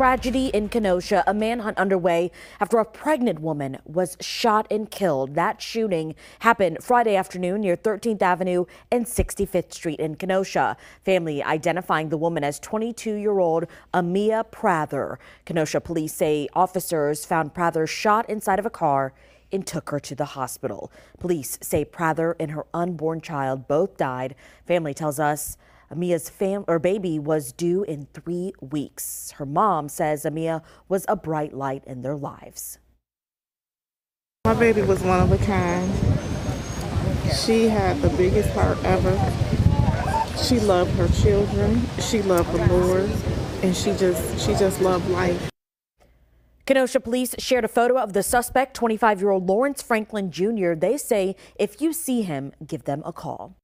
Tragedy in Kenosha, a manhunt underway after a pregnant woman was shot and killed. That shooting happened Friday afternoon near 13th Avenue and 65th Street in Kenosha. Family identifying the woman as 22-year-old Amiah Prather. Kenosha police say officers found Prather shot inside of a car and took her to the hospital. Police say Prather and her unborn child both died. Family tells us Amiah's fam or baby was due in three weeks. Her mom says Amiah was a bright light in their lives. My baby was one of a kind. She had the biggest heart ever. She loved her children. She loved the Lord, and she just she just loved life. Kenosha police shared a photo of the suspect, 25 year old Lawrence Franklin Jr. They say if you see him, give them a call.